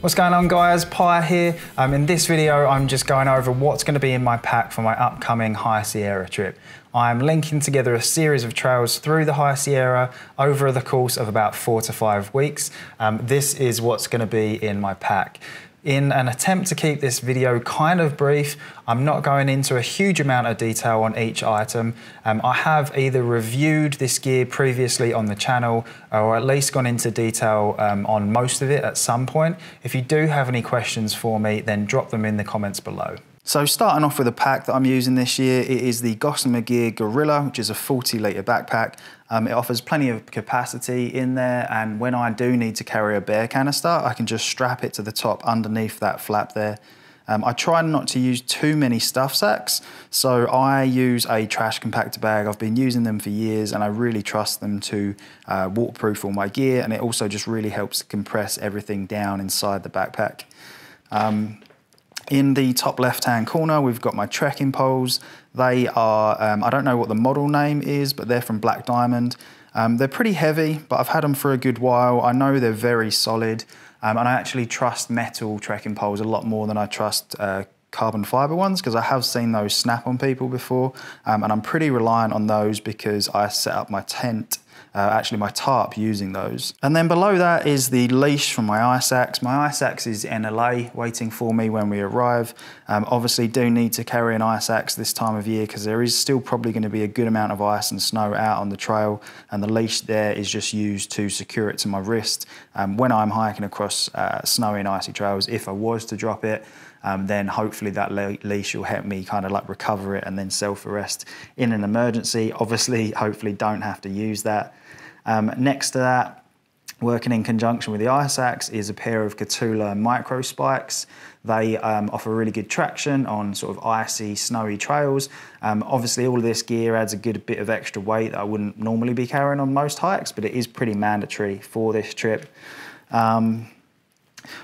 What's going on guys, Pie here. Um, in this video, I'm just going over what's gonna be in my pack for my upcoming High Sierra trip. I'm linking together a series of trails through the High Sierra over the course of about four to five weeks. Um, this is what's gonna be in my pack. In an attempt to keep this video kind of brief, I'm not going into a huge amount of detail on each item. Um, I have either reviewed this gear previously on the channel or at least gone into detail um, on most of it at some point. If you do have any questions for me, then drop them in the comments below. So starting off with a pack that I'm using this year, it is the Gossamer Gear Gorilla, which is a 40 litre backpack. Um, it offers plenty of capacity in there and when I do need to carry a bear canister, I can just strap it to the top underneath that flap there. Um, I try not to use too many stuff sacks, so I use a trash compactor bag. I've been using them for years and I really trust them to uh, waterproof all my gear and it also just really helps compress everything down inside the backpack. Um, in the top left-hand corner, we've got my trekking poles. They are, um, I don't know what the model name is, but they're from Black Diamond. Um, they're pretty heavy, but I've had them for a good while. I know they're very solid, um, and I actually trust metal trekking poles a lot more than I trust uh, carbon fiber ones because I have seen those snap on people before, um, and I'm pretty reliant on those because I set up my tent uh, actually my tarp using those. And then below that is the leash from my ice axe. My ice axe is in LA waiting for me when we arrive. Um, obviously do need to carry an ice axe this time of year because there is still probably going to be a good amount of ice and snow out on the trail and the leash there is just used to secure it to my wrist. Um, when I'm hiking across uh, snowy and icy trails, if I was to drop it, um, then hopefully that leash will help me kind of like recover it and then self-arrest in an emergency. Obviously, hopefully don't have to use that. Um, next to that, working in conjunction with the ice axe is a pair of Kahtoola micro spikes. They um, offer really good traction on sort of icy, snowy trails. Um, obviously, all of this gear adds a good bit of extra weight that I wouldn't normally be carrying on most hikes, but it is pretty mandatory for this trip. Um,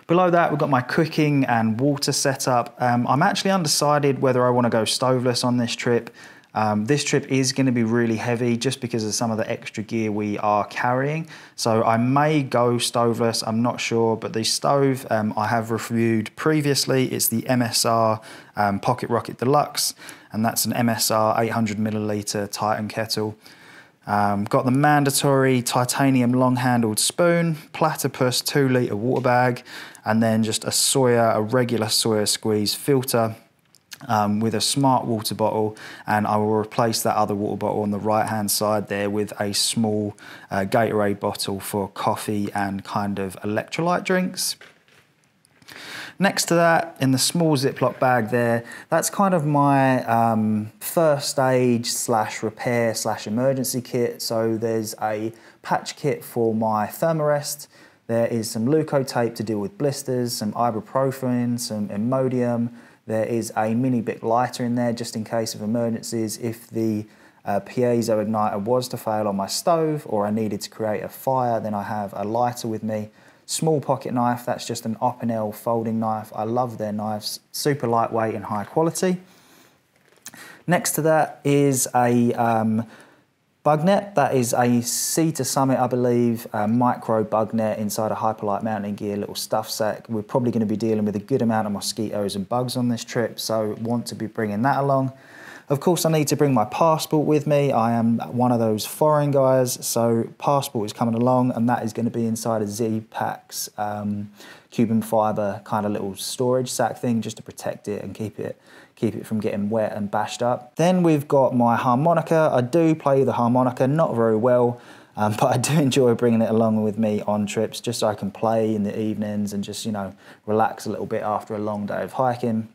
Below that, we've got my cooking and water setup. Um, I'm actually undecided whether I want to go stoveless on this trip. Um, this trip is going to be really heavy just because of some of the extra gear we are carrying. So I may go stoveless, I'm not sure, but the stove um, I have reviewed previously. It's the MSR um, Pocket Rocket Deluxe, and that's an MSR 800 milliliter Titan kettle. Um, got the mandatory titanium long-handled spoon, platypus two litre water bag, and then just a Sawyer, a regular Sawyer squeeze filter um, with a smart water bottle and I will replace that other water bottle on the right hand side there with a small uh, Gatorade bottle for coffee and kind of electrolyte drinks. Next to that, in the small Ziploc bag there, that's kind of my um, first aid slash repair slash emergency kit. So there's a patch kit for my Thermarest. There is some Leukotape to deal with blisters, some ibuprofen, some Imodium. There is a mini Bic lighter in there just in case of emergencies. If the uh, piezo igniter was to fail on my stove or I needed to create a fire, then I have a lighter with me Small pocket knife, that's just an Opinel folding knife. I love their knives, super lightweight and high quality. Next to that is a um, bug net. That is a Sea to Summit, I believe, micro bug net inside a Hyperlite mountain gear little stuff sack. We're probably going to be dealing with a good amount of mosquitoes and bugs on this trip, so want to be bringing that along. Of course, I need to bring my passport with me. I am one of those foreign guys, so passport is coming along, and that is going to be inside a Z-Packs um, Cuben fiber kind of little storage sack thing, just to protect it and keep it keep it from getting wet and bashed up. Then we've got my harmonica. I do play the harmonica, not very well, um, but I do enjoy bringing it along with me on trips just so I can play in the evenings and just, you know, relax a little bit after a long day of hiking.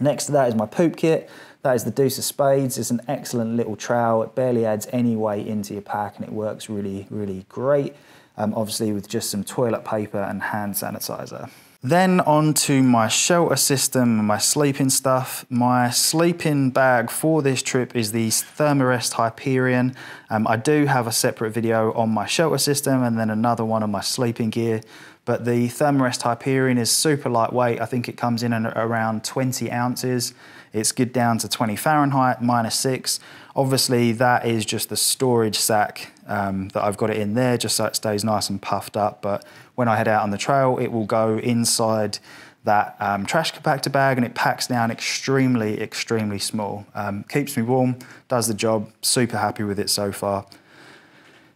Next to that is my poop kit. That is the Deuce of Spades. It's an excellent little trowel. It barely adds any weight into your pack and it works really, really great. Um, obviously with just some toilet paper and hand sanitizer. Then on to my shelter system and my sleeping stuff. My sleeping bag for this trip is the Thermarest Hyperion. Um, I do have a separate video on my shelter system and then another one on my sleeping gear. But the Thermarest Hyperion is super lightweight. I think it comes in at around 20 ounces. It's good down to 20 Fahrenheit, minus six. Obviously, that is just the storage sack um, that I've got it in there, just so it stays nice and puffed up. But when I head out on the trail, it will go inside that um, trash compactor bag and it packs down extremely, extremely small. Um, keeps me warm, does the job, super happy with it so far.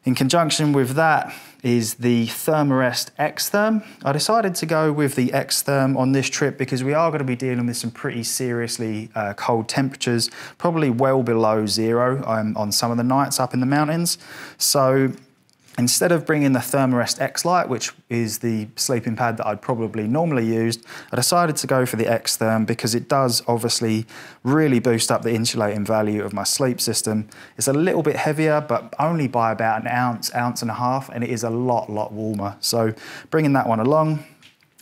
In conjunction with that is the Thermarest X-Therm. I decided to go with the X-Therm on this trip because we are going to be dealing with some pretty seriously uh, cold temperatures, probably well below zero um, on some of the nights up in the mountains. So Instead of bringing the Thermarest X-Lite, which is the sleeping pad that I'd probably normally used, I decided to go for the X-Therm because it does obviously really boost up the insulating value of my sleep system. It's a little bit heavier, but only by about an ounce, ounce and a half, and it is a lot, lot warmer. So bringing that one along,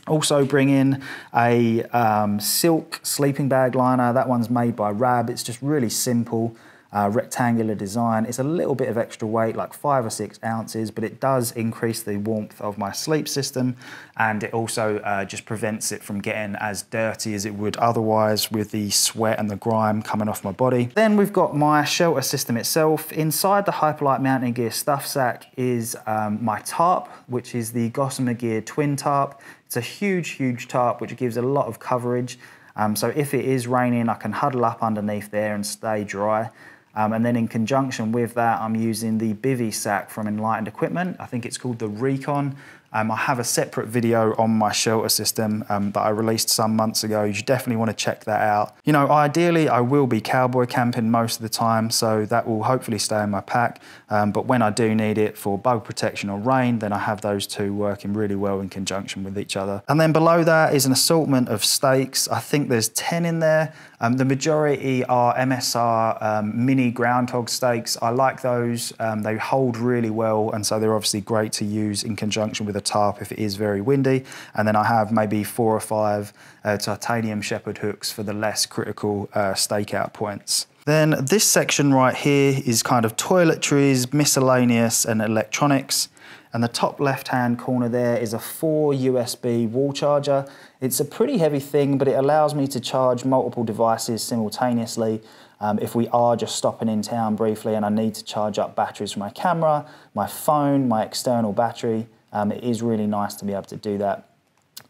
also bring in a um, silk sleeping bag liner. That one's made by Rab. It's just really simple uh, rectangular design. It's a little bit of extra weight, like five or six ounces, but it does increase the warmth of my sleep system and it also uh, just prevents it from getting as dirty as it would otherwise with the sweat and the grime coming off my body. Then we've got my shelter system itself. Inside the Hyperlite mountain gear stuff sack is um, my tarp, which is the Gossamer Gear twin tarp. It's a huge, huge tarp, which gives a lot of coverage. Um, so if it is raining, I can huddle up underneath there and stay dry. Um, and then in conjunction with that, I'm using the Bivy sack from Enlightened Equipment. I think it's called the Recon. Um, I have a separate video on my shelter system um, that I released some months ago. You definitely want to check that out. You know, ideally, I will be cowboy camping most of the time, so that will hopefully stay in my pack. Um, but when I do need it for bug protection or rain, then I have those two working really well in conjunction with each other. And then below that is an assortment of stakes. I think there's 10 in there. Um, the majority are MSR um, mini groundhog stakes. I like those. Um, they hold really well, and so they're obviously great to use in conjunction with a tarp if it is very windy. And then I have maybe four or five uh, titanium shepherd hooks for the less critical uh, stakeout points. Then this section right here is kind of toiletries, miscellaneous and electronics. And the top left-hand corner there is a four USB wall charger. It's a pretty heavy thing, but it allows me to charge multiple devices simultaneously. Um, if we are just stopping in town briefly and I need to charge up batteries for my camera, my phone, my external battery, um, it is really nice to be able to do that.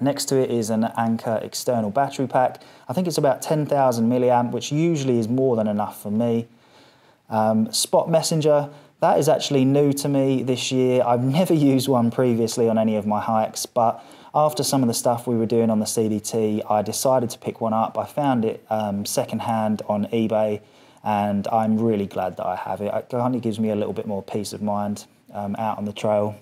Next to it is an Anker external battery pack. I think it's about 10,000 milliamp, which usually is more than enough for me. Um, Spot Messenger, that is actually new to me this year. I've never used one previously on any of my hikes, but after some of the stuff we were doing on the CDT, I decided to pick one up. I found it um, secondhand on eBay, and I'm really glad that I have it. It kind of gives me a little bit more peace of mind um, out on the trail.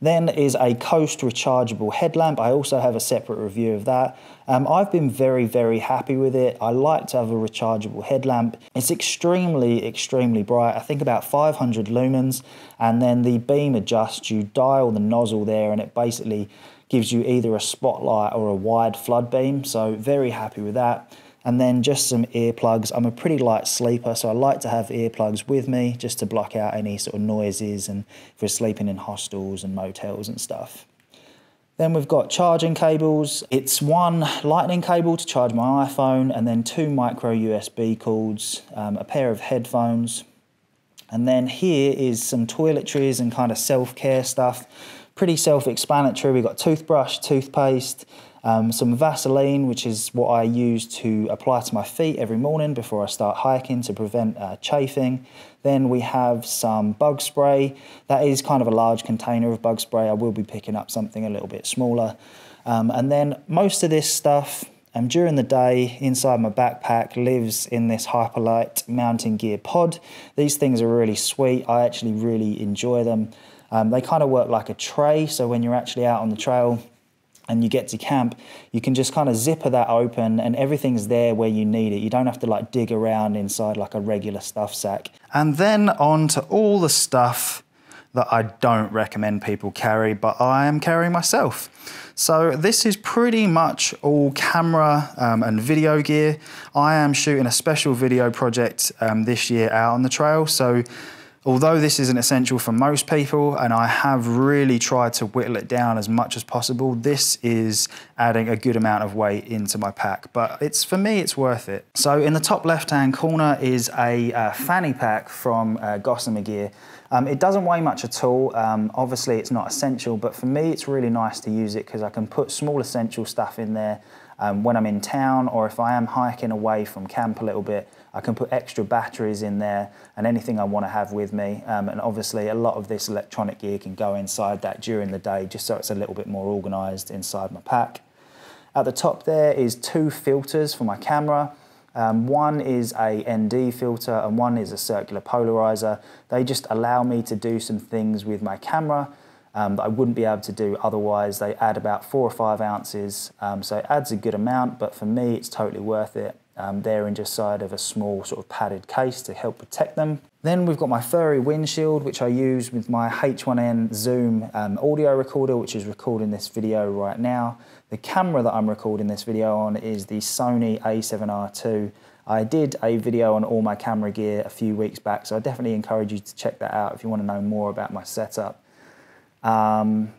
Then is a Coast rechargeable headlamp. I also have a separate review of that. Um, I've been very, very happy with it. I like to have a rechargeable headlamp. It's extremely, extremely bright. I think about 500 lumens. And then the beam adjusts. You dial the nozzle there and it basically gives you either a spotlight or a wide flood beam. So very happy with that and then just some earplugs. I'm a pretty light sleeper, so I like to have earplugs with me just to block out any sort of noises and if we're sleeping in hostels and motels and stuff. Then we've got charging cables. It's one lightning cable to charge my iPhone and then two micro USB cords, um, a pair of headphones. And then here is some toiletries and kind of self-care stuff. Pretty self-explanatory. We've got toothbrush, toothpaste, um, some Vaseline, which is what I use to apply to my feet every morning before I start hiking to prevent uh, chafing. Then we have some bug spray. That is kind of a large container of bug spray. I will be picking up something a little bit smaller. Um, and then most of this stuff um, during the day inside my backpack lives in this Hyperlite mountain gear pod. These things are really sweet. I actually really enjoy them. Um, they kind of work like a tray, so when you're actually out on the trail, and you get to camp, you can just kind of zipper that open and everything's there where you need it. You don't have to like dig around inside like a regular stuff sack. And then on to all the stuff that I don't recommend people carry, but I am carrying myself. So this is pretty much all camera um, and video gear. I am shooting a special video project um, this year out on the trail. So Although this isn't essential for most people, and I have really tried to whittle it down as much as possible, this is adding a good amount of weight into my pack. But it's for me, it's worth it. So in the top left-hand corner is a uh, fanny pack from uh, Gossamer Gear. Um, it doesn't weigh much at all. Um, obviously, it's not essential, but for me, it's really nice to use it because I can put small essential stuff in there um, when I'm in town or if I am hiking away from camp a little bit. I can put extra batteries in there and anything I want to have with me. Um, and obviously, a lot of this electronic gear can go inside that during the day, just so it's a little bit more organized inside my pack. At the top there is two filters for my camera. Um, one is a ND filter and one is a circular polarizer. They just allow me to do some things with my camera um, that I wouldn't be able to do otherwise. They add about four or five ounces, um, so it adds a good amount, but for me, it's totally worth it. Um, they're in just side of a small sort of padded case to help protect them. Then we've got my furry windshield, which I use with my H1N Zoom um, audio recorder, which is recording this video right now. The camera that I'm recording this video on is the Sony a7R II. I did a video on all my camera gear a few weeks back, so I definitely encourage you to check that out if you want to know more about my setup. Um,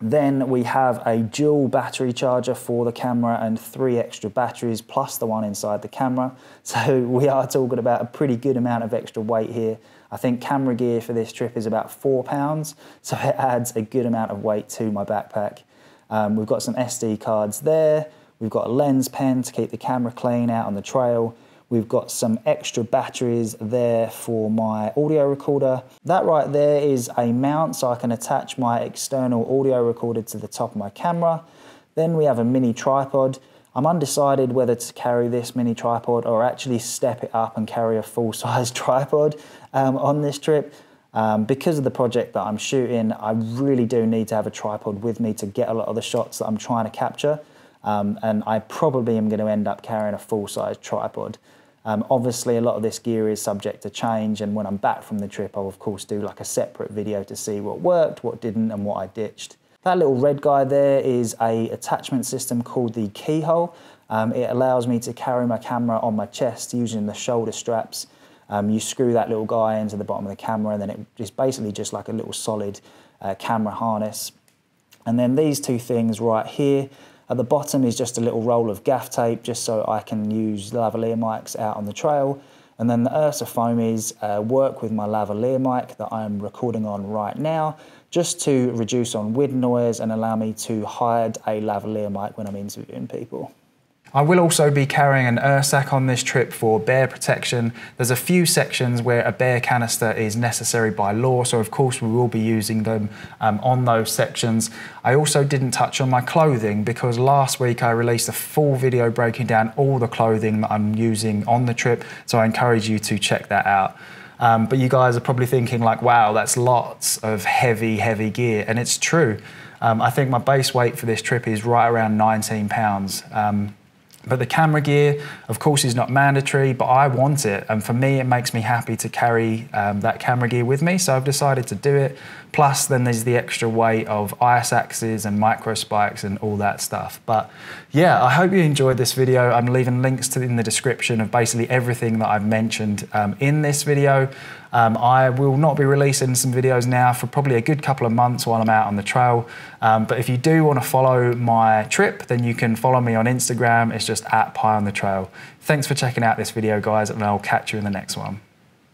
then we have a dual battery charger for the camera and three extra batteries plus the one inside the camera. So we are talking about a pretty good amount of extra weight here. I think camera gear for this trip is about four pounds, so it adds a good amount of weight to my backpack. Um, we've got some SD cards there. We've got a lens pen to keep the camera clean out on the trail. We've got some extra batteries there for my audio recorder. That right there is a mount so I can attach my external audio recorder to the top of my camera. Then we have a mini tripod. I'm undecided whether to carry this mini tripod or actually step it up and carry a full-size tripod um, on this trip. Um, because of the project that I'm shooting, I really do need to have a tripod with me to get a lot of the shots that I'm trying to capture. Um, and I probably am going to end up carrying a full-size tripod. Um, obviously, a lot of this gear is subject to change, and when I'm back from the trip, I'll of course do like a separate video to see what worked, what didn't, and what I ditched. That little red guy there is a attachment system called the keyhole. Um, it allows me to carry my camera on my chest using the shoulder straps. Um, you screw that little guy into the bottom of the camera, and then it is basically just like a little solid uh, camera harness. And then these two things right here at the bottom is just a little roll of gaff tape just so I can use lavalier mics out on the trail. And then the Ursa foamies uh, work with my lavalier mic that I'm recording on right now just to reduce on wind noise and allow me to hide a lavalier mic when I'm interviewing people. I will also be carrying an Ursack on this trip for bear protection. There's a few sections where a bear canister is necessary by law, so of course we will be using them um, on those sections. I also didn't touch on my clothing because last week I released a full video breaking down all the clothing that I'm using on the trip, so I encourage you to check that out. Um, but you guys are probably thinking like, wow, that's lots of heavy, heavy gear, and it's true. Um, I think my base weight for this trip is right around 19 pounds. Um, but the camera gear, of course, is not mandatory, but I want it. And for me, it makes me happy to carry um, that camera gear with me. So I've decided to do it. Plus, then there's the extra weight of ice axes and micro spikes and all that stuff. But yeah, I hope you enjoyed this video. I'm leaving links to in the description of basically everything that I've mentioned um, in this video. Um, I will not be releasing some videos now for probably a good couple of months while I'm out on the trail. Um, but if you do want to follow my trip, then you can follow me on Instagram. It's just at Pie on the Trail. Thanks for checking out this video, guys, and I'll catch you in the next one.